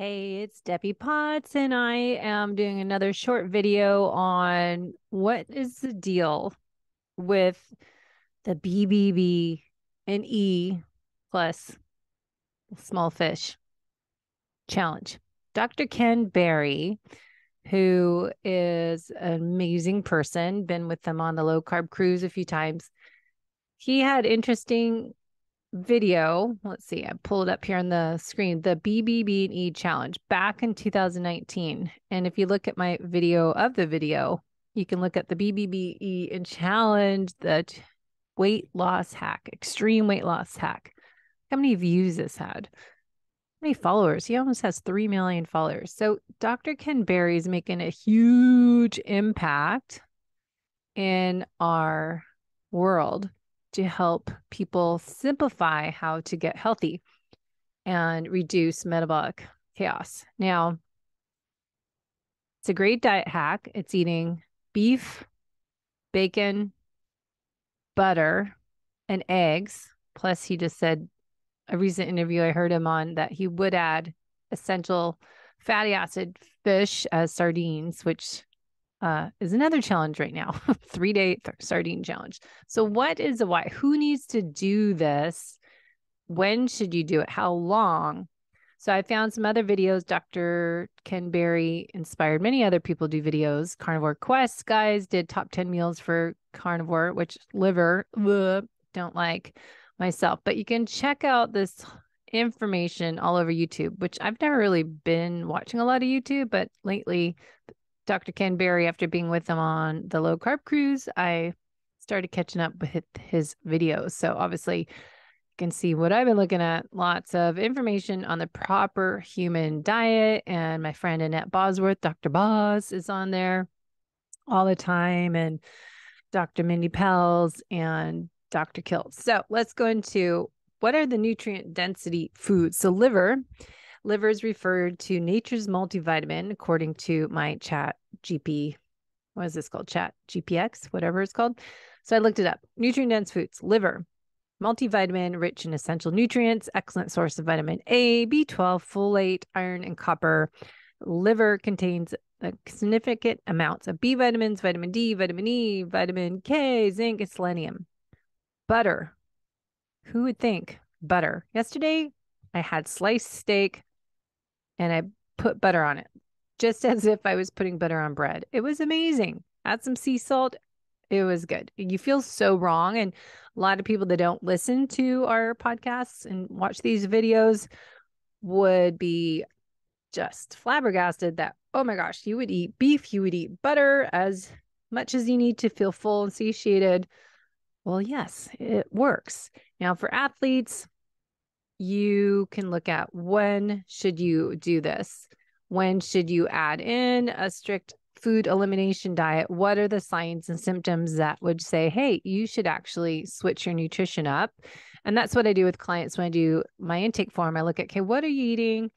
Hey, it's Debbie Potts, and I am doing another short video on what is the deal with the BBB and E plus small fish challenge. Dr. Ken Berry, who is an amazing person, been with them on the low carb cruise a few times. He had interesting video. Let's see, I pulled up here on the screen the BBB&E challenge back in 2019. And if you look at my video of the video, you can look at the BBB&E and challenge the weight loss hack, extreme weight loss hack. How many views this had? How many followers? He almost has 3 million followers. So Dr. Ken Berry is making a huge impact in our world to help people simplify how to get healthy and reduce metabolic chaos. Now, it's a great diet hack. It's eating beef, bacon, butter, and eggs. Plus, he just said a recent interview I heard him on that he would add essential fatty acid fish as sardines, which uh, is another challenge right now three day th- sardine challenge. So, what is the why? Who needs to do this? When should you do it? How long? So, I found some other videos. Dr. Ken Berry inspired many other people do videos. Carnivore Quest guys did top 10 meals for carnivore, which liver ugh, don't like myself. But you can check out this information all over YouTube, which I've never really been watching a lot of YouTube, but lately Dr. Ken Berry, after being with him on the low carb cruise, I started catching up with his videos. So obviously, you can see what I've been looking at lots of information on the proper human diet. And my friend Annette Bosworth, Dr. Boz, is on there all the time, and Dr. Mindy Pelz and Dr. Kiltz. So let's go into what are the nutrient density foods. So, liver Liver is referred to nature's multivitamin, according to my chat GP. What is this called? Chat GPX, whatever it's called. So I looked it up. Nutrient dense foods, liver, multivitamin rich in essential nutrients, excellent source of vitamin A, B12, folate, iron, and copper. Liver contains significant amounts of B vitamins, vitamin D, vitamin E, vitamin K, zinc, and selenium. Butter. Who would think butter? Yesterday, I had sliced steak, and I put butter on it, just as if I was putting butter on bread. It was amazing. Add some sea salt. It was good. You feel so wrong. And a lot of people that don't listen to our podcasts and watch these videos would be just flabbergasted that, oh my gosh, you would eat beef, you would eat butter as much as you need to feel full and satiated. Well, yes, it works. Now, for athletes, you can look at when should you do this? When should you add in a strict food elimination diet? What are the signs and symptoms that would say, hey, you should actually switch your nutrition up? And that's what I do with clients when I do my intake form. I look at, okay, what are you eating?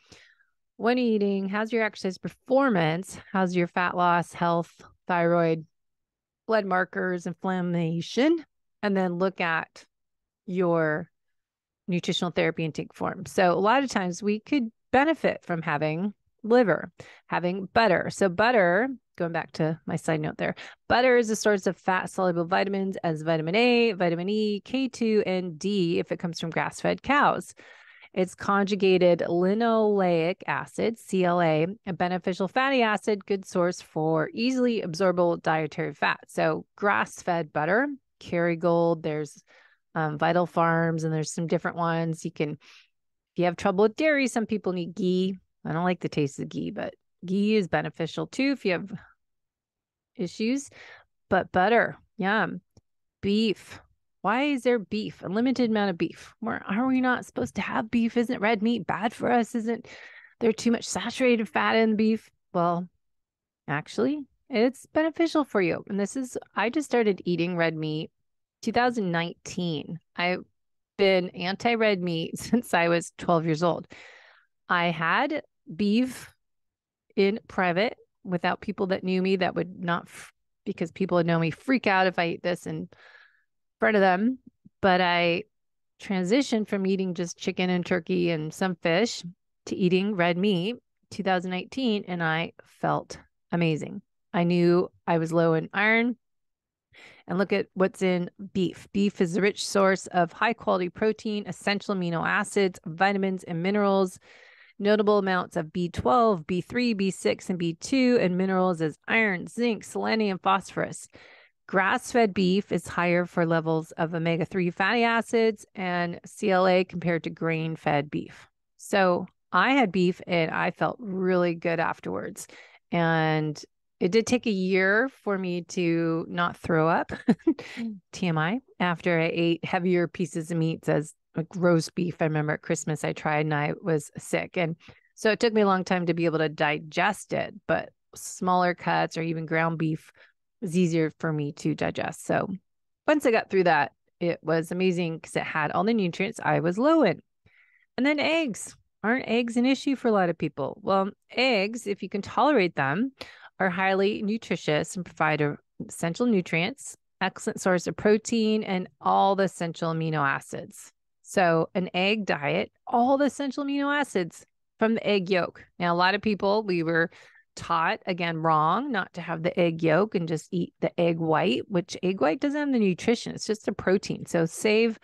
When are you eating? How's your exercise performance? How's your fat loss, health, thyroid, blood markers, inflammation? And then look at your nutritional therapy intake form. So a lot of times we could benefit from having liver, having butter. So butter, going back to my side note there, butter is a source of fat soluble vitamins as vitamin A, vitamin E, K2, and D if it comes from grass-fed cows. It's conjugated linoleic acid, CLA, a beneficial fatty acid, good source for easily absorbable dietary fat. So grass-fed butter, Kerrygold, there's um, Vital Farms, and there's some different ones. You can, if you have trouble with dairy, some people need ghee. I don't like the taste of ghee, but ghee is beneficial too if you have issues. But butter, yum. Beef. Why is there beef? A limited amount of beef. Where are we not supposed to have beef? Isn't red meat bad for us? Isn't there too much saturated fat in beef? Well, actually, it's beneficial for you. And this is, I just started eating red meat 2019. I've been anti red meat since I was 12 years old. I had beef in private without people that knew me that would not, because people would know me, freak out if I eat this in front of them. But I transitioned from eating just chicken and turkey and some fish to eating red meat. 2019 and I felt amazing. I knew I was low in iron. And look at what's in beef. Beef is a rich source of high quality protein, essential amino acids, vitamins, and minerals. Notable amounts of B12, B3, B6, and B2, and minerals as iron, zinc, selenium, phosphorus. Grass fed beef is higher for levels of omega 3 fatty acids and CLA compared to grain fed beef. So I had beef and I felt really good afterwards. And it did take a year for me to not throw up mm. TMI after I ate heavier pieces of meats as like roast beef. I remember at Christmas I tried and I was sick. And so it took me a long time to be able to digest it, but smaller cuts or even ground beef was easier for me to digest. So once I got through that, it was amazing because it had all the nutrients I was low in. And then eggs. Aren't eggs an issue for a lot of people? Well, eggs, if you can tolerate them, are highly nutritious and provide essential nutrients, excellent source of protein, and all the essential amino acids. So, an egg diet, all the essential amino acids from the egg yolk. Now, a lot of people, we were taught again wrong not to have the egg yolk and just eat the egg white which egg white doesn't have the nutrition it's just a protein so save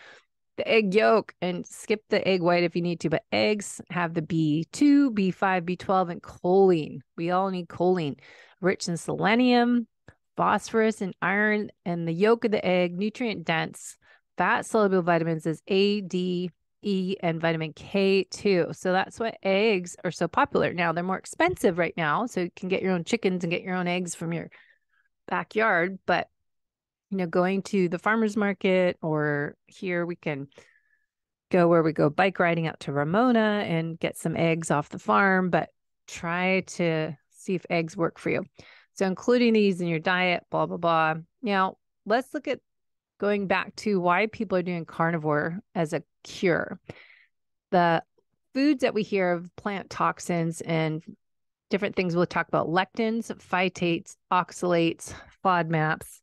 the egg yolk and skip the egg white if you need to but eggs have the b2 b5 b12 and choline we all need choline rich in selenium phosphorus and iron and the yolk of the egg nutrient dense fat soluble vitamins is a d E and vitamin K2. So that's why eggs are so popular. Now they're more expensive right now. So you can get your own chickens and get your own eggs from your backyard. But, you know, going to the farmer's market or here we can go where we go bike riding out to Ramona and get some eggs off the farm, but try to see if eggs work for you. So including these in your diet, blah, blah, blah. Now let's look at going back to why people are doing carnivore as a cure. The foods that we hear of plant toxins and different things we'll talk about lectins, phytates, oxalates, FODMAPs,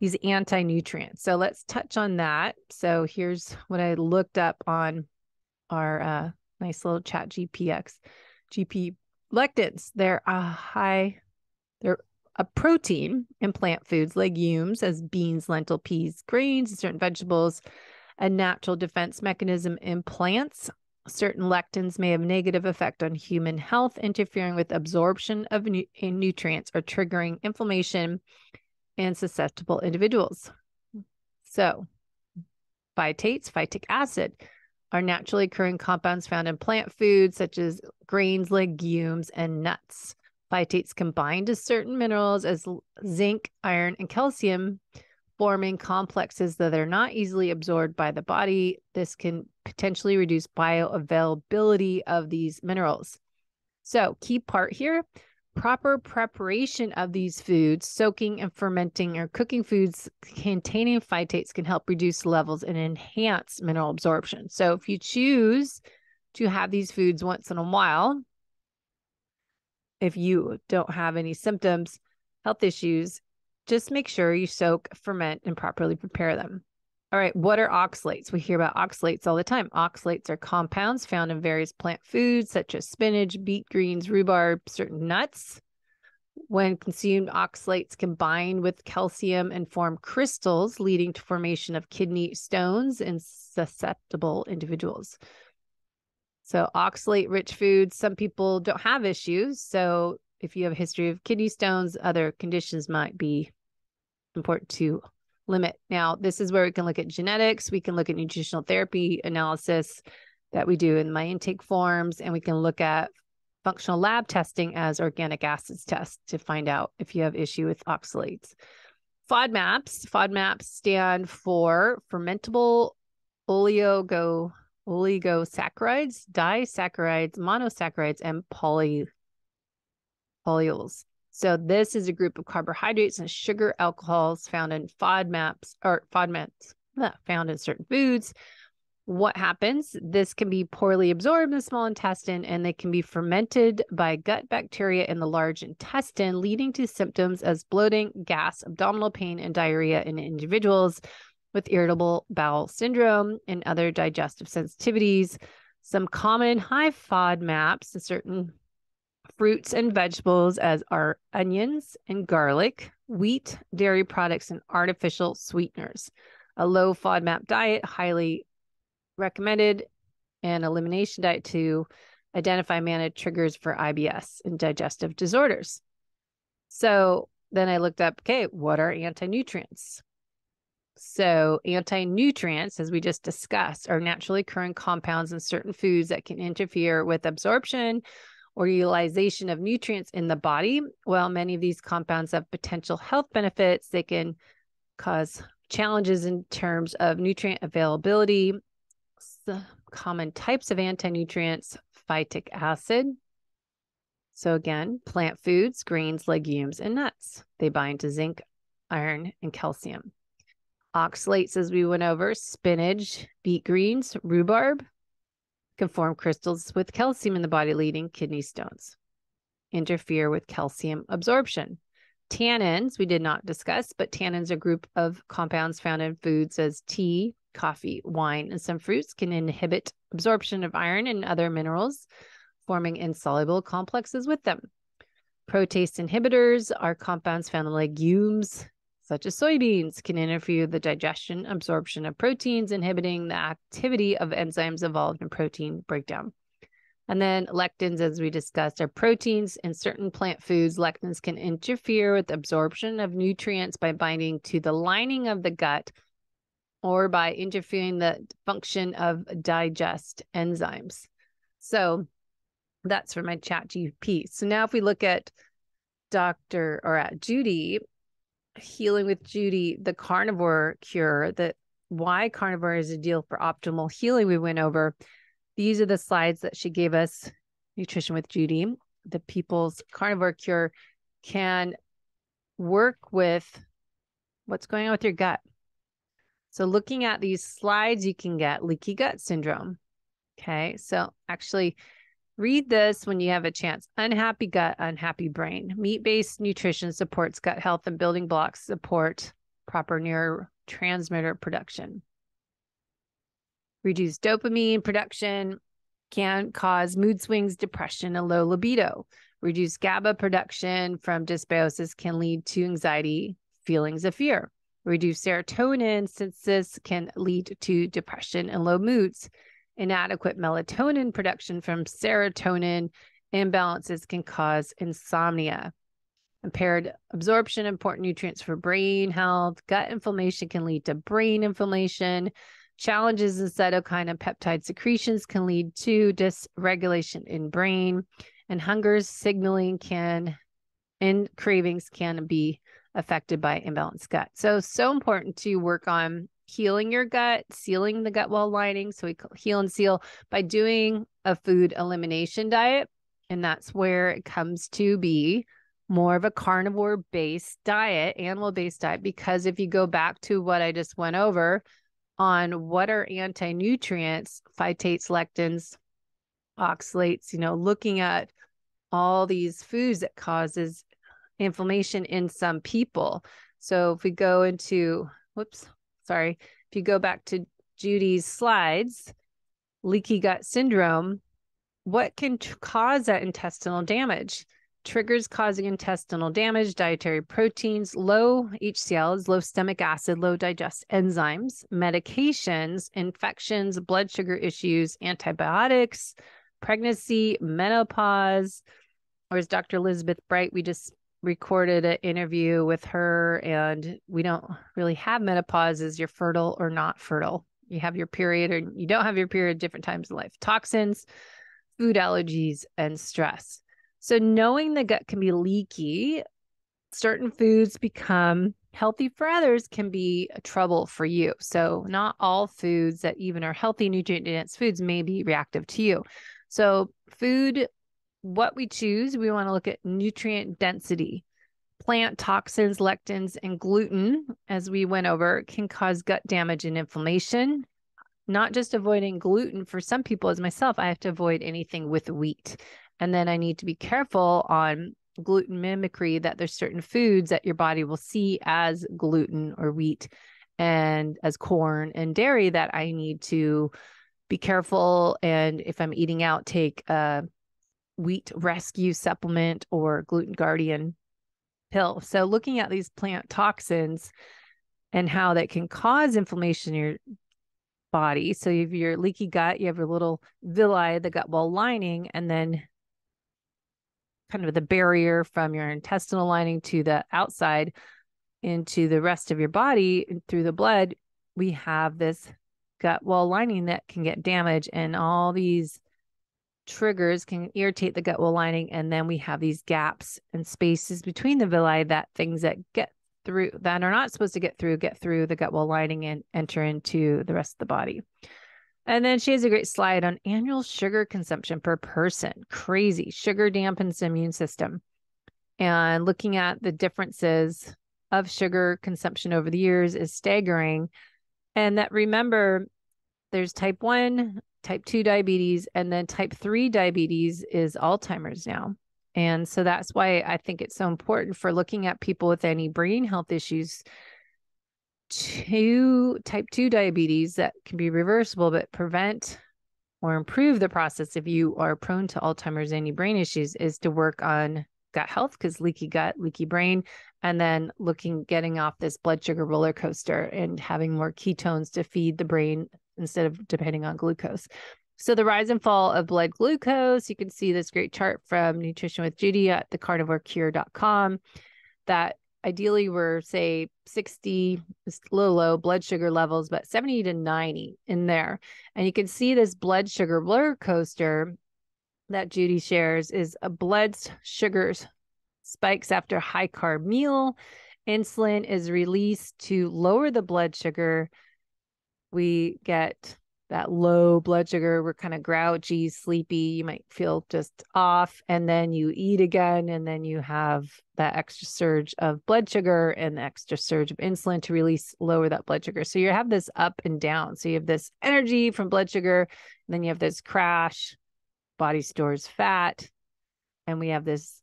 these anti nutrients. So let's touch on that. So here's what I looked up on our uh, nice little chat GPX GP lectins. They're a high, they're a protein in plant foods, legumes as beans, lentil, peas, grains, and certain vegetables, a natural defense mechanism in plants. Certain lectins may have negative effect on human health, interfering with absorption of nu- nutrients or triggering inflammation in susceptible individuals. So, phytates, phytic acid, are naturally occurring compounds found in plant foods such as grains, legumes, and nuts. Phytates combine to certain minerals as zinc, iron, and calcium, forming complexes that are not easily absorbed by the body. This can potentially reduce bioavailability of these minerals. So, key part here proper preparation of these foods, soaking and fermenting or cooking foods containing phytates can help reduce levels and enhance mineral absorption. So, if you choose to have these foods once in a while, if you don't have any symptoms, health issues, just make sure you soak, ferment, and properly prepare them. All right, what are oxalates? We hear about oxalates all the time. Oxalates are compounds found in various plant foods such as spinach, beet greens, rhubarb, certain nuts. When consumed, oxalates combine with calcium and form crystals, leading to formation of kidney stones in susceptible individuals. So, oxalate rich foods, some people don't have issues. So, if you have a history of kidney stones, other conditions might be important to limit. Now, this is where we can look at genetics, we can look at nutritional therapy analysis that we do in my intake forms, and we can look at functional lab testing as organic acids test to find out if you have issue with oxalates. FODMAPs, FODMAPs stand for fermentable oligo oligosaccharides, disaccharides, monosaccharides, and poly polyols. So this is a group of carbohydrates and sugar alcohols found in FODMAPs or FODMAPs found in certain foods. What happens? This can be poorly absorbed in the small intestine and they can be fermented by gut bacteria in the large intestine, leading to symptoms as bloating, gas, abdominal pain, and diarrhea in individuals with irritable bowel syndrome and other digestive sensitivities. Some common high FODMAPs in certain fruits and vegetables as are onions and garlic, wheat, dairy products, and artificial sweeteners. A low FODMAP diet, highly recommended, and elimination diet to identify manage triggers for IBS and digestive disorders. So then I looked up, okay, what are anti nutrients? So, anti nutrients, as we just discussed, are naturally occurring compounds in certain foods that can interfere with absorption or utilization of nutrients in the body. While many of these compounds have potential health benefits, they can cause challenges in terms of nutrient availability. Common types of anti nutrients, phytic acid. So, again, plant foods, grains, legumes, and nuts. They bind to zinc, iron, and calcium oxalates as we went over, spinach, beet greens, rhubarb can form crystals with calcium in the body, leading kidney stones. Interfere with calcium absorption. Tannins, we did not discuss, but tannins are a group of compounds found in foods as tea, coffee, wine, and some fruits can inhibit absorption of iron and other minerals, forming insoluble complexes with them. Protease inhibitors are compounds found in legumes, such as soybeans, can interfere with the digestion, absorption of proteins, inhibiting the activity of enzymes involved in protein breakdown. And then lectins, as we discussed, are proteins in certain plant foods. Lectins can interfere with absorption of nutrients by binding to the lining of the gut or by interfering the function of digest enzymes. So that's for my chat GP. So now if we look at Dr. or at Judy, healing with Judy, the carnivore cure, that why carnivore is a deal for optimal healing, we went over. These are the slides that she gave us, Nutrition with Judy. The people's carnivore cure can work with what's going on with your gut. So, looking at these slides, you can get leaky gut syndrome. Okay. So, actually, Read this when you have a chance. Unhappy gut, unhappy brain. Meat based nutrition supports gut health and building blocks support proper neurotransmitter production. Reduced dopamine production can cause mood swings, depression, and low libido. Reduced GABA production from dysbiosis can lead to anxiety, feelings of fear. Reduced serotonin synthesis can lead to depression and low moods inadequate melatonin production from serotonin imbalances can cause insomnia. Impaired absorption of important nutrients for brain health. Gut inflammation can lead to brain inflammation. Challenges in cytokine and peptide secretions can lead to dysregulation in brain. And hunger signaling can and cravings can be affected by imbalanced gut. So, so important to work on healing your gut, sealing the gut wall lining. So we heal and seal by doing a food elimination diet. And that's where it comes to be more of a carnivore based diet, animal based diet. Because if you go back to what I just went over on what are anti nutrients, phytates, lectins, oxalates, you know, looking at all these foods that causes inflammation in some people. So if we go into, whoops, sorry, if you go back to Judy's slides, leaky gut syndrome, what can cause that intestinal damage? Triggers causing intestinal damage, dietary proteins, low HCLs, low stomach acid, low digest enzymes, medications, infections, blood sugar issues, antibiotics, pregnancy, menopause, or as Dr. Elizabeth Bright, we just recorded an interview with her and we don't really have menopause is you're fertile or not fertile. You have your period or you don't have your period different times in life. Toxins food allergies and stress. So knowing the gut can be leaky certain foods become healthy for others can be a trouble for you. So not all foods that even are healthy nutrient dense foods may be reactive to you. So food what we choose, we want to look at nutrient density. Plant toxins, lectins, and gluten, as we went over, can cause gut damage and inflammation. Not just avoiding gluten for some people, as myself, I have to avoid anything with wheat. And then I need to be careful on gluten mimicry that there's certain foods that your body will see as gluten or wheat and as corn and dairy that I need to be careful. And if I'm eating out, take a wheat rescue supplement or gluten guardian pill. So, looking at these plant toxins and how that can cause inflammation in your body. So, you have your leaky gut, you have your little villi, the gut wall lining, and then kind of the barrier from your intestinal lining to the outside into the rest of your body through the blood. We have this gut wall lining that can get damaged, and all these triggers can irritate the gut wall lining. And then we have these gaps and spaces between the villi that things that get through that are not supposed to get through get through the gut wall lining and enter into the rest of the body. And then she has a great slide on annual sugar consumption per person. Crazy. Sugar dampens the immune system. And looking at the differences of sugar consumption over the years is staggering. And that remember, there's type 1, type 2 diabetes, and then type 3 diabetes is Alzheimer's now. And so that's why I think it's so important for looking at people with any brain health issues to type 2 diabetes that can be reversible, but prevent or improve the process if you are prone to Alzheimer's and any brain issues is to work on gut health because leaky gut, leaky brain, and then looking getting off this blood sugar roller coaster and having more ketones to feed the brain instead of depending on glucose. So the rise and fall of blood glucose, you can see this great chart from Nutrition with Judy at thecarnivorecure.com that ideally we're say 60 a little low blood sugar levels but 70 to 90 in there and you can see this blood sugar roller coaster that judy shares is a blood sugars spikes after high carb meal insulin is released to lower the blood sugar we get that low blood sugar. We're kind of grouchy, sleepy. You might feel just off. And then you eat again. And then you have that extra surge of blood sugar and the extra surge of insulin to release, lower that blood sugar. So you have this up and down. So you have this energy from blood sugar. then you have this crash, body stores fat. And we have this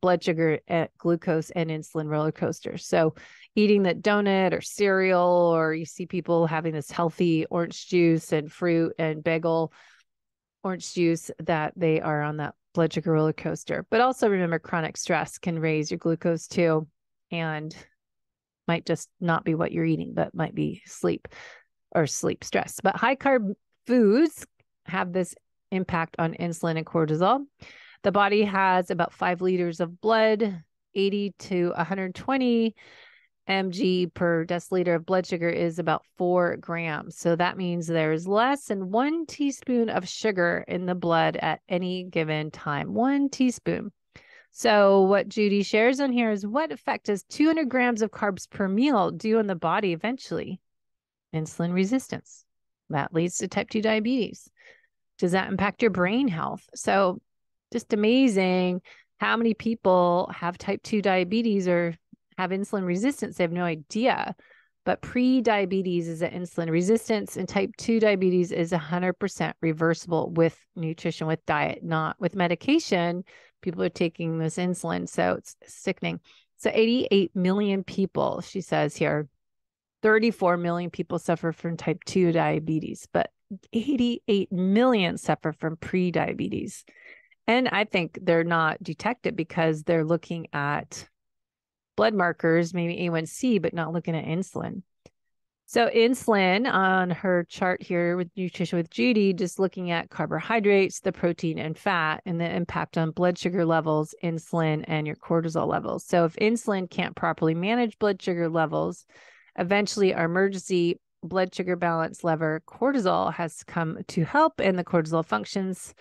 blood sugar, eh, glucose, and insulin roller coaster. So eating that donut or cereal, or you see people having this healthy orange juice and fruit and bagel orange juice, that they are on that blood sugar roller coaster. But also remember, chronic stress can raise your glucose too, and might just not be what you're eating, but might be sleep or sleep stress. But high carb foods have this impact on insulin and cortisol. The body has about five liters of blood, 80 to 120 mg per deciliter of blood sugar is about four grams. So that means there's less than one teaspoon of sugar in the blood at any given time. One teaspoon. So, what Judy shares on here is what effect does 200 grams of carbs per meal do on the body eventually? Insulin resistance. That leads to type 2 diabetes. Does that impact your brain health? So, just amazing how many people have type 2 diabetes or have insulin resistance, they have no idea. But pre diabetes is an insulin resistance, and type 2 diabetes is 100% reversible with nutrition, with diet, not with medication. People are taking this insulin. So it's sickening. So 88 million people, she says here, 34 million people suffer from type 2 diabetes, but 88 million suffer from pre diabetes. And I think they're not detected because they're looking at blood markers, maybe A1C, but not looking at insulin. So, insulin on her chart here with Nutrition with Judy, just looking at carbohydrates, the protein, and fat, and the impact on blood sugar levels, insulin, and your cortisol levels. So, if insulin can't properly manage blood sugar levels, eventually our emergency blood sugar balance lever, cortisol, has come to help, and the cortisol functions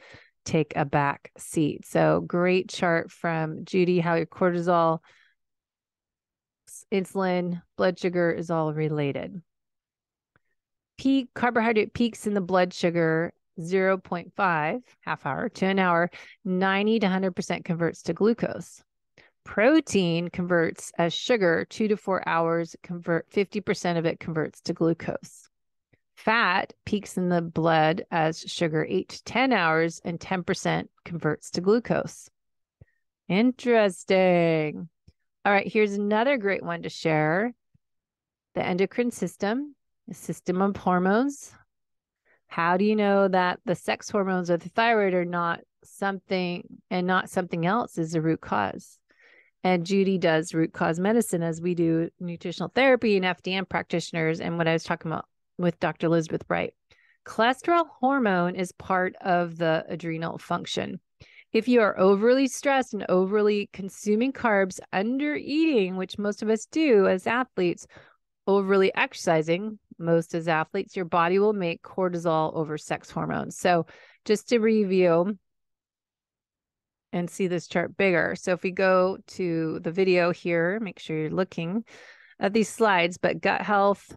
take a back seat. So, great chart from Judy how your cortisol insulin, blood sugar is all related. Peak carbohydrate peaks in the blood sugar 0.5 half hour to an hour, 90 to 100% converts to glucose. Protein converts as sugar, two to four hours, convert 50% of it converts to glucose. Fat peaks in the blood as sugar, eight to 10 hours, and 10% converts to glucose. Interesting. All right, here's another great one to share the endocrine system, the system of hormones. How do you know that the sex hormones or the thyroid are not something and not something else is the root cause. And Judy does root cause medicine as we do nutritional therapy and FDN practitioners. And what I was talking about with Dr. Elizabeth Bright. Cholesterol hormone is part of the adrenal function. If you are overly stressed and overly consuming carbs, under eating, which most of us do as athletes, overly exercising, most as athletes, your body will make cortisol over sex hormones. So, just to review, and see this chart bigger. So if we go to the video here, make sure you're looking at these slides, but gut health,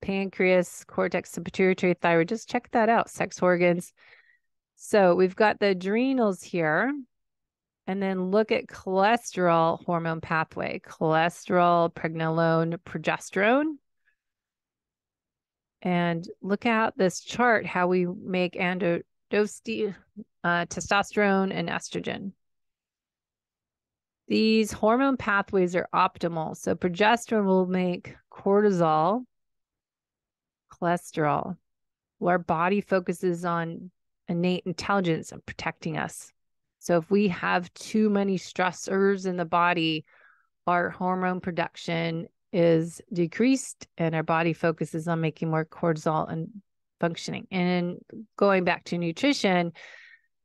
pancreas, cortex, and pituitary thyroid, just check that out, sex organs. So we've got the adrenals here. And then look at cholesterol hormone pathway, cholesterol, pregnenolone, progesterone. And look at this chart, how we make androstenedione uh, testosterone, and estrogen. These hormone pathways are optimal. So progesterone will make cortisol, cholesterol. Our body focuses on innate intelligence and protecting us. So if we have too many stressors in the body, our hormone production is decreased and our body focuses on making more cortisol and functioning. And going back to nutrition,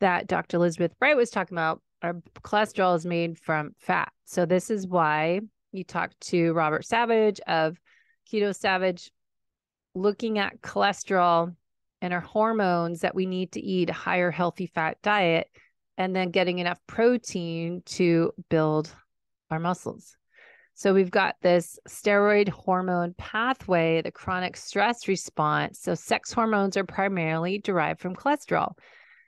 that Dr. Elizabeth Bright was talking about, our cholesterol is made from fat. So this is why you talk to Robert Savage of Keto Savage, looking at cholesterol and our hormones that we need to eat a higher healthy fat diet and then getting enough protein to build our muscles. So we've got this steroid hormone pathway, the chronic stress response. So sex hormones are primarily derived from cholesterol.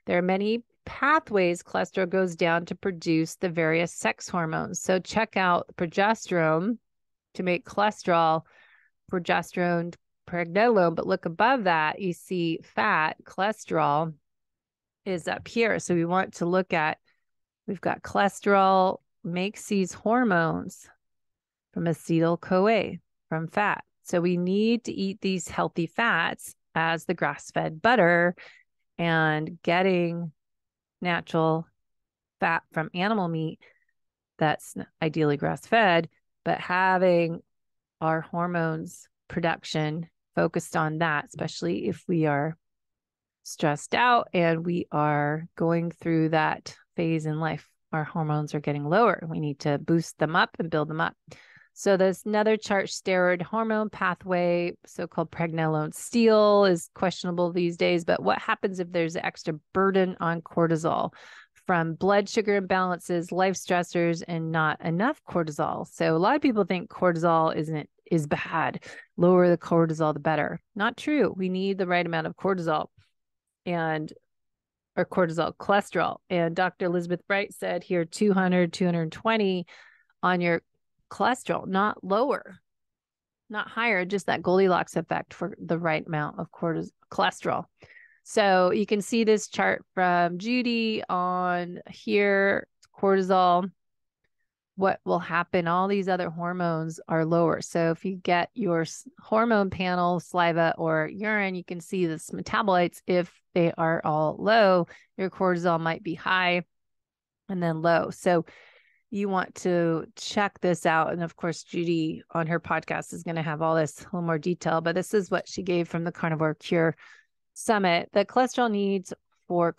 There are many pathways cholesterol goes down to produce the various sex hormones. So check out progesterone to make cholesterol, progesterone, pregnenolone. But look above that, you see fat, cholesterol is up here. So we want to look at, we've got cholesterol makes these hormones from acetyl CoA from fat. So we need to eat these healthy fats as the grass fed butter and getting natural fat from animal meat that's ideally grass fed, but having our hormones production focused on that, especially if we are stressed out and we are going through that phase in life. Our hormones are getting lower. We need to boost them up and build them up. So there's another chart steroid hormone pathway, so-called pregnenolone steal is questionable these days, but what happens if there's extra burden on cortisol from blood sugar imbalances, life stressors, and not enough cortisol? So a lot of people think cortisol isn't is bad. Lower the cortisol, the better. Not true. We need the right amount of cortisol and or cortisol cholesterol. And Dr. Elizabeth Bright said here 200, 220 on your cholesterol, not lower, not higher, just that Goldilocks effect for the right amount of cortisol cholesterol. So you can see this chart from Judy on here, cortisol. What will happen? All these other hormones are lower. So if you get your hormone panel, saliva, or urine, you can see this metabolites. If they are all low, your cortisol might be high and then low. So you want to check this out. And of course, Judy on her podcast is going to have all this a little more detail, but this is what she gave from the Carnivore Cure Summit the cholesterol needs for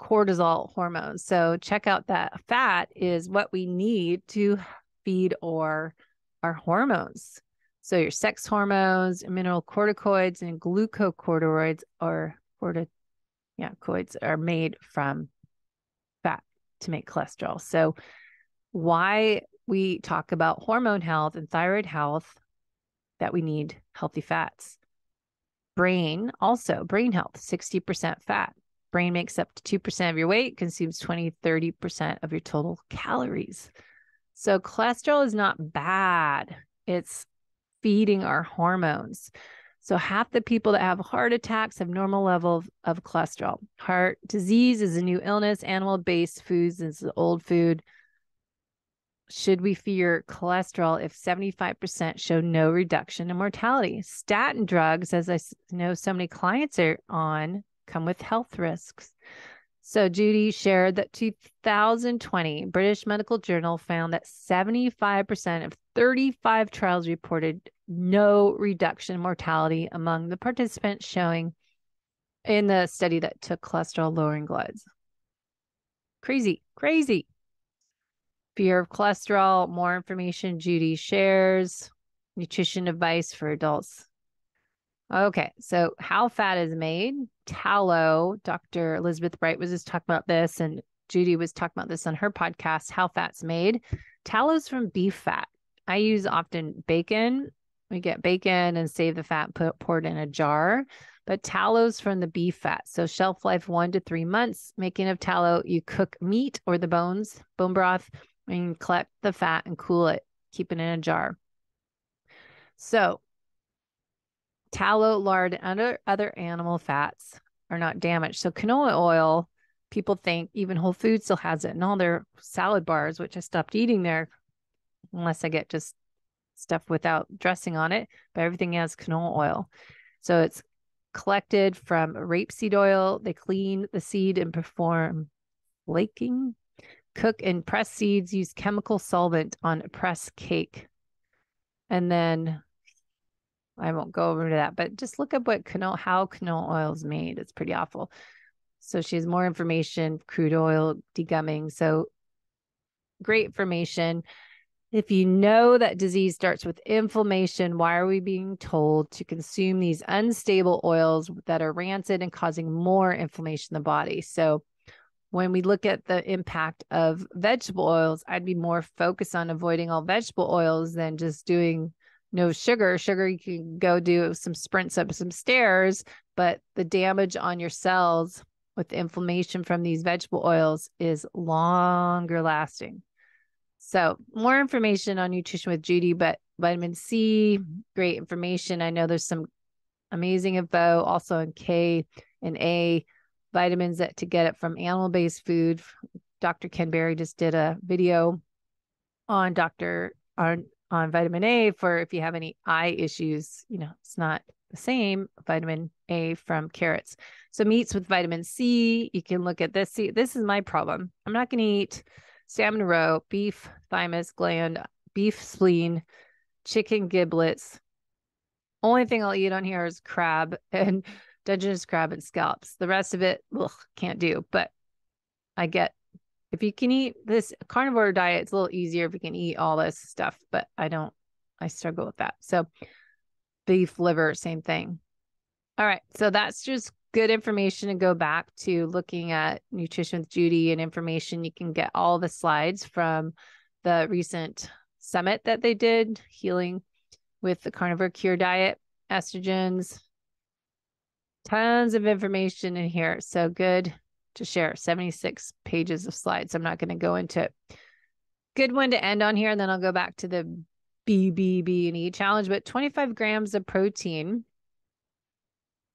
cortisol hormones. So check out that fat is what we need to feed or our hormones. So your sex hormones, mineral corticoids, and glucocorticoids are corti- yeah, coids are made from fat to make cholesterol. So why we talk about hormone health and thyroid health that we need healthy fats. Brain also, brain health, 60% fat. Brain makes up to 2% of your weight, consumes 20, 30% of your total calories. So cholesterol is not bad. It's feeding our hormones. So half the people that have heart attacks have normal level of, of cholesterol. Heart disease is a new illness. Animal-based foods is old food should we fear cholesterol if 75% show no reduction in mortality? Statin drugs, as I know so many clients are on, come with health risks. So Judy shared that 2020 British Medical Journal found that 75% of 35 trials reported no reduction in mortality among the participants showing in the study that took cholesterol lowering bloods. Crazy, crazy. Fear of cholesterol, more information Judy shares, nutrition advice for adults. Okay, so how fat is made? Tallow, Dr. Elizabeth Bright was just talking about this, and Judy was talking about this on her podcast, How Fat's Made. Tallow is from beef fat. I use often bacon. We get bacon and save the fat, put poured in a jar. But tallow's from the beef fat. So shelf life one to three months. Making of tallow, you cook meat or the bones, bone broth, and collect the fat and cool it. Keep it in a jar. So tallow, lard, and other, other animal fats are not damaged. So canola oil, people think even Whole Foods still has it in all their salad bars, which I stopped eating there unless I get just stuff without dressing on it, but everything has canola oil. So it's collected from rapeseed oil. They clean the seed and perform flaking, cook and press seeds, use chemical solvent on a press cake. And then I won't go over to that, but just look up what canola, how canola oil is made. It's pretty awful. So she has more information, crude oil, degumming. So great information. If you know that disease starts with inflammation, why are we being told to consume these unstable oils that are rancid and causing more inflammation in the body? So, when we look at the impact of vegetable oils, I'd be more focused on avoiding all vegetable oils than just doing no sugar. Sugar, you can go do some sprints up some stairs, but the damage on your cells with inflammation from these vegetable oils is longer lasting. So, more information on nutrition with Judy, but vitamin C, mm-hmm. great information. I know there's some amazing info also in K and A vitamins that to get it from animal based food. Dr. Ken Berry just did a video on Dr. on on vitamin A for if you have any eye issues, you know, it's not the same vitamin A from carrots. So meats with vitamin C, you can look at this. See, this is my problem. I'm not going to eat salmon roe, beef thymus gland, beef spleen, chicken giblets. Only thing I'll eat on here is crab and Dungeness crab and scallops. The rest of it, ugh, can't do. But I get if you can eat this carnivore diet, it's a little easier if you can eat all this stuff, but I don't, I struggle with that. So beef liver, same thing. All right. So that's just good information to go back to looking at nutrition with Judy and information. You can get all the slides from the recent summit that they did, healing with the carnivore cure diet, estrogens, tons of information in here. So good to share 76 pages of slides. I'm not going to go into it. Good one to end on here. And then I'll go back to the BBB and E challenge, but 25 grams of protein,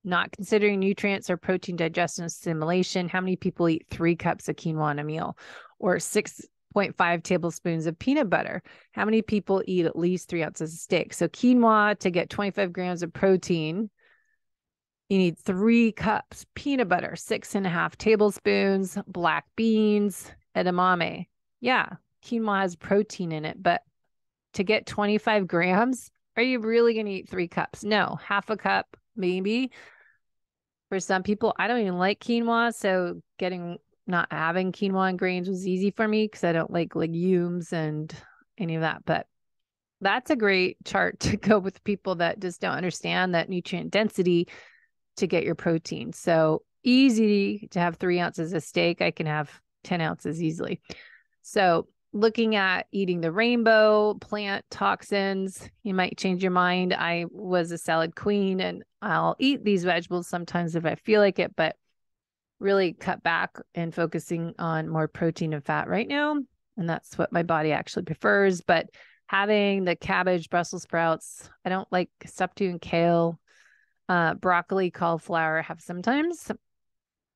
not considering nutrients or protein digestion assimilation. How many people eat three cups of quinoa in a meal or 6.5 tablespoons of peanut butter? How many people eat at least three ounces of steak? So quinoa to get 25 grams of protein you need three cups peanut butter, six and a half tablespoons, black beans, edamame. Yeah, quinoa has protein in it, but to get 25 grams, are you really going to eat three cups? No, half a cup, maybe. For some people, I don't even like quinoa. So getting not having quinoa and grains was easy for me because I don't like legumes and any of that. But that's a great chart to go with people that just don't understand that nutrient density to get your protein. So easy to have three ounces of steak. I can have 10 ounces easily. So looking at eating the rainbow plant toxins, you might change your mind. I was a salad queen and I'll eat these vegetables sometimes if I feel like it, but really cut back and focusing on more protein and fat right now. And that's what my body actually prefers. But having the cabbage, Brussels sprouts, I don't like stop doing kale uh, broccoli, cauliflower have sometimes.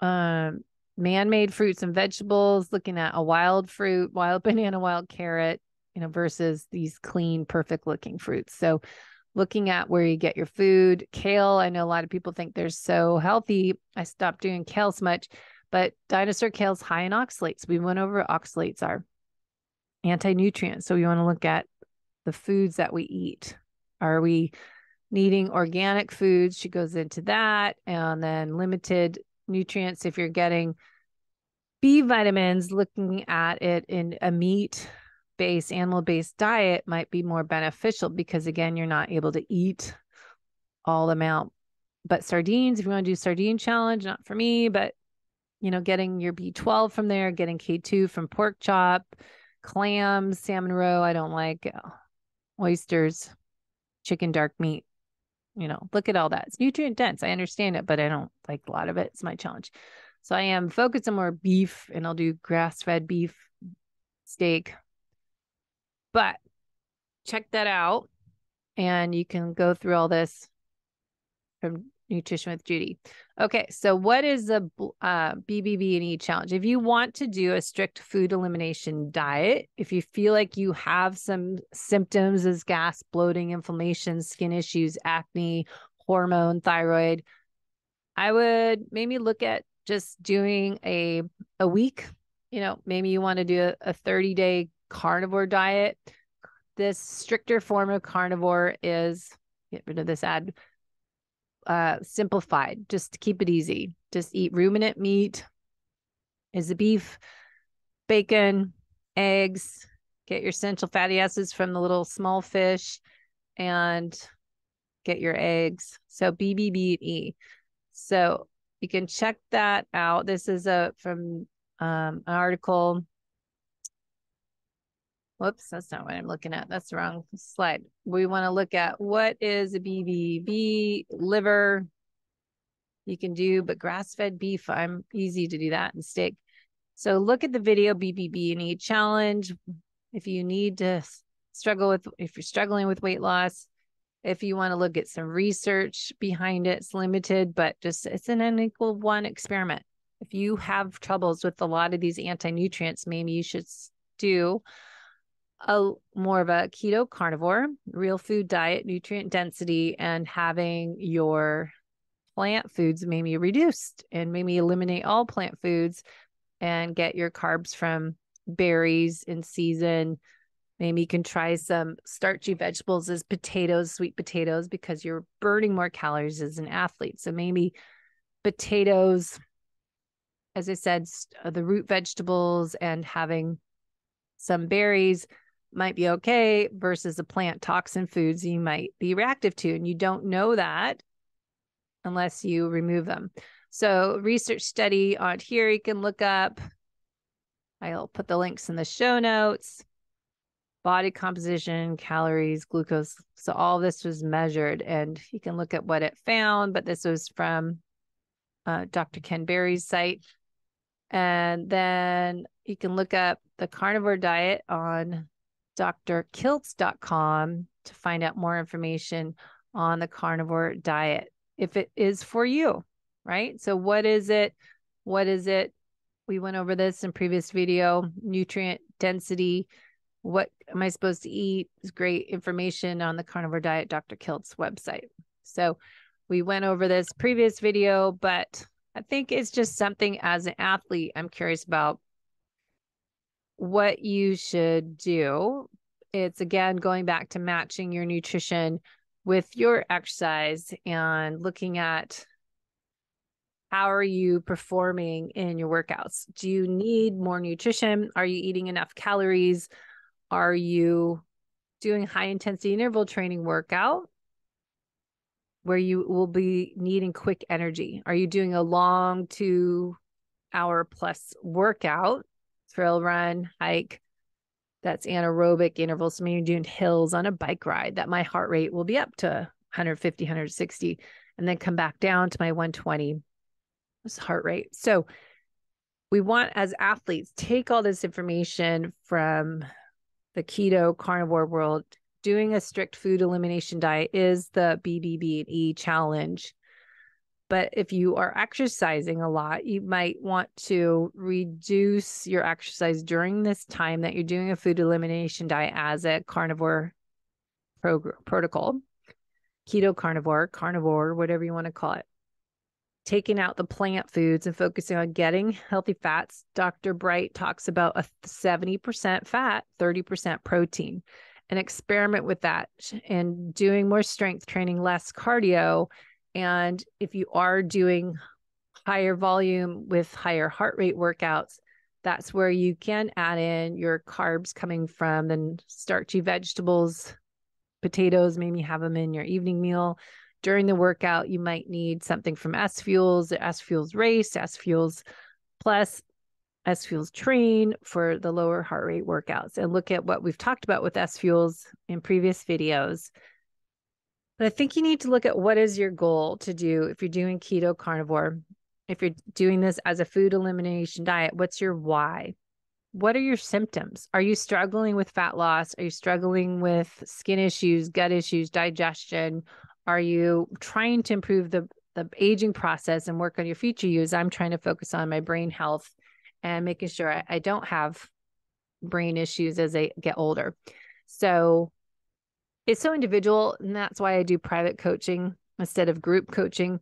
Um, man-made fruits and vegetables, looking at a wild fruit, wild banana, wild carrot, you know, versus these clean, perfect looking fruits. So looking at where you get your food, kale, I know a lot of people think they're so healthy. I stopped doing kale so much, But dinosaur kale's high in oxalates. We went over oxalates are anti nutrients. So we want to look at the foods that we eat. Are we needing organic foods? She goes into that. And then limited nutrients if you're getting B vitamins, looking at it in a meat based, animal based diet might be more beneficial because, again, you're not able to eat all the amount. But sardines, if you want to do sardine challenge, not for me, but you know, getting your B12 from there, getting K2 from pork chop, clams, salmon roe. I don't like uh, oysters, chicken, dark meat. You know, look at all that. It's nutrient dense. I understand it, but I don't like a lot of it. It's my challenge. So I am focused on more beef and I'll do grass fed beef steak. But check that out and you can go through all this from Nutrition with Judy. Okay, so what is the uh, BBB and E challenge? If you want to do a strict food elimination diet, if you feel like you have some symptoms as gas, bloating, inflammation, skin issues, acne, hormone, thyroid, I would maybe look at just doing a a week. You know, maybe you want to do a, a 30 day carnivore diet. This stricter form of carnivore is get rid of this ad uh, simplified, just keep it easy. Just eat ruminant meat, is the beef, bacon, eggs, get your essential fatty acids from the little small fish, and get your eggs. So BBB So you can check that out. This is a from um, an article Whoops, that's not what I'm looking at. That's the wrong slide. We want to look at what is a BBB liver you can do, but grass-fed beef, I'm easy to do that and steak. So look at the video BBB and E challenge. If you need to struggle with, if you're struggling with weight loss, if you want to look at some research behind it, it's limited, but just it's an unequal one experiment. If you have troubles with a lot of these anti-nutrients, maybe you should do a more of a keto carnivore, real food diet, nutrient density, and having your plant foods maybe reduced and maybe eliminate all plant foods and get your carbs from berries in season. Maybe you can try some starchy vegetables as potatoes, sweet potatoes, because you're burning more calories as an athlete. So maybe potatoes, as I said, uh, the root vegetables and having some berries might be okay versus the plant toxin foods you might be reactive to. And you don't know that unless you remove them. So, research study on here you can look up. I'll put the links in the show notes. Body composition, calories, glucose. So, all this was measured, and you can look at what it found. But this was from uh, Dr. Ken Berry's site. And then you can look up the carnivore diet on drkiltz.com to find out more information on the carnivore diet if it is for you, right? So, what is it? What is it? We went over this in previous video nutrient density. What am I supposed to eat? Is great information on the carnivore diet, Dr. Kiltz website. So, we went over this previous video, but I think it's just something as an athlete I'm curious about what you should do. It's again going back to matching your nutrition with your exercise and looking at how are you performing in your workouts? Do you need more nutrition? Are you eating enough calories? Are you doing high intensity interval training workout where you will be needing quick energy? Are you doing a long two hour plus workout trail run, hike. That's anaerobic intervals. So maybe you're doing hills on a bike ride that my heart rate will be up to 150, 160, and then come back down to my 120 heart rate. So we want as athletes take all this information from the keto carnivore world doing a strict food elimination diet is the BBB and E challenge but if you are exercising a lot, you might want to reduce your exercise during this time that you're doing a food elimination diet as a carnivore prog- protocol, keto carnivore, carnivore, whatever you want to call it. taking out the plant foods and focusing on getting healthy fats. Dr. Bright talks about a 70% fat, 30% protein, and experiment with that and doing more strength training, less cardio. And if you are doing higher volume with higher heart rate workouts, that's where you can add in your carbs coming from the starchy vegetables, potatoes, maybe have them in your evening meal during the workout, you might need something from S Fuels, S Fuels Race, S Fuels Plus, S Fuels Train for the lower heart rate workouts. And look at what we've talked about with S Fuels in previous videos. But I think you need to look at what is your goal to do if you're doing keto carnivore. If you're doing this as a food elimination diet, what's your why? What are your symptoms? Are you struggling with fat loss? Are you struggling with skin issues, gut issues, digestion? Are you trying to improve the the aging process and work on your future use? I'm trying to focus on my brain health and making sure I, I don't have brain issues as I get older. So it's so individual, and that's why I do private coaching instead of group coaching.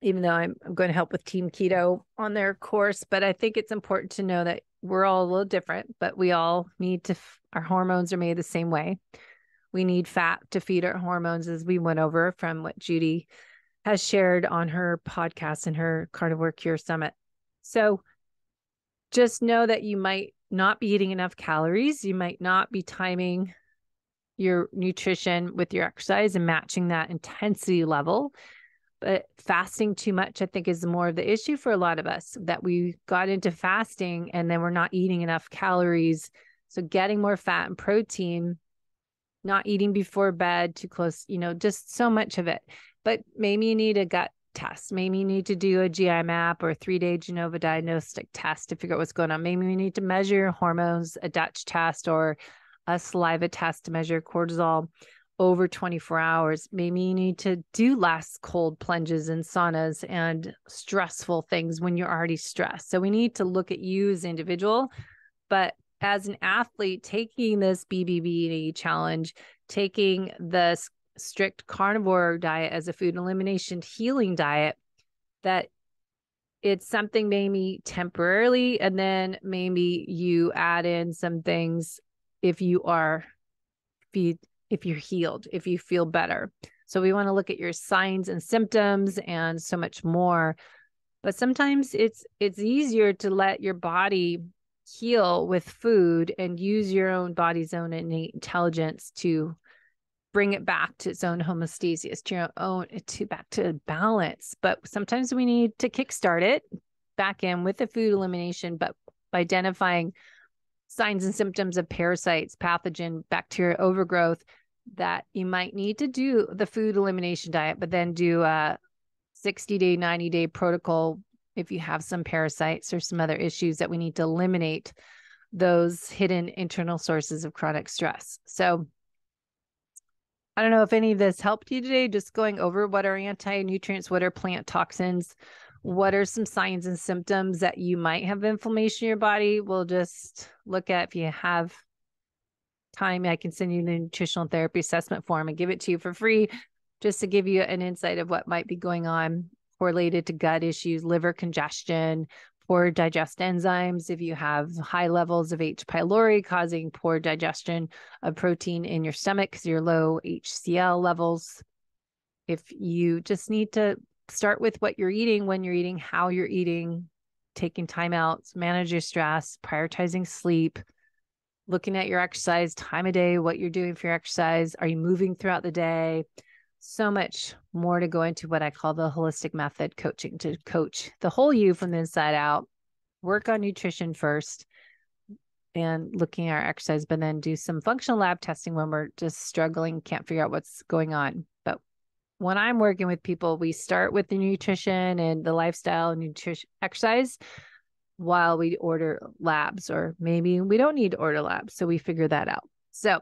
Even though I'm, going to help with Team Keto on their course, but I think it's important to know that we're all a little different, but we all need to, our hormones are made the same way. We need fat to feed our hormones, as we went over from what Judy has shared on her podcast and her Carnivore Cure Summit. So just know that you might not be eating enough calories. You might not be timing your nutrition with your exercise and matching that intensity level. But fasting too much, I think, is more of the issue for a lot of us that we got into fasting and then we're not eating enough calories. So, getting more fat and protein not eating before bed, too close, you know, just so much of it. But maybe you need a gut test. Maybe you need to do a GI map or three day Genova diagnostic test to figure out what's going on. Maybe you need to measure your hormones, a Dutch test or a saliva test to measure cortisol over 24 hours. Maybe you need to do less cold plunges and saunas and stressful things when you're already stressed. So we need to look at you as individual, but as an athlete taking this BBB challenge, taking the strict carnivore diet as a food elimination healing diet, that it's something maybe temporarily, and then maybe you add in some things if you are feed if you're healed, if you feel better. So we want to look at your signs and symptoms and so much more. But sometimes it's it's easier to let your body heal with food and use your own body's own innate intelligence to bring it back to its own homeostasis, to your own to back to balance. But sometimes we need to kickstart it back in with the food elimination, but by identifying signs and symptoms of parasites, pathogen, bacteria overgrowth, that you might need to do the food elimination diet, but then do a 60 day, 90 day protocol if you have some parasites or some other issues that we need to eliminate those hidden internal sources of chronic stress. So, I don't know if any of this helped you today, just going over what are anti nutrients, what are plant toxins, what are some signs and symptoms that you might have inflammation in your body. We'll just look at if you have time, I can send you the nutritional therapy assessment form and give it to you for free just to give you an insight of what might be going on correlated to gut issues, liver congestion, poor digest enzymes. If you have high levels of H. pylori causing poor digestion of protein in your stomach because you're low HCl levels. If you just need to start with what you're eating, when you're eating, how you're eating, taking time out, manage your stress, prioritizing sleep, looking at your exercise, time of day, what you're doing for your exercise. Are you moving throughout the day? so much more to go into what I call the WHOLESTIC method coaching to coach the whole you from the inside out. Work on nutrition first and looking at our exercise, but then do some functional lab testing when we're just struggling, can't figure out what's going on. When I'm working with people, we start with the nutrition and the lifestyle and nutrition exercise while we order labs, or maybe we don't need to order labs. So we figure that out. So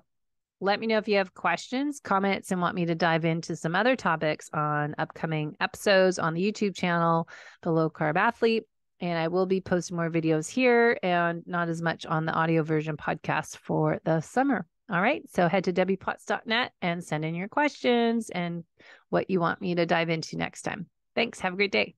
let me know if you have questions, comments, and want me to dive into some other topics on upcoming episodes on the YouTube channel, The Low Carb Athlete. And I will be posting more videos here and not as much on the audio version podcast for the summer. All right. So head to debbiepotts.net and send in your questions and what you want me to dive into next time. Thanks. Have a great day.